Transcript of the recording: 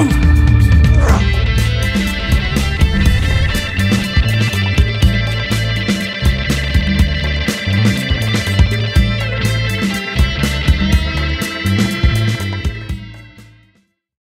Ooh.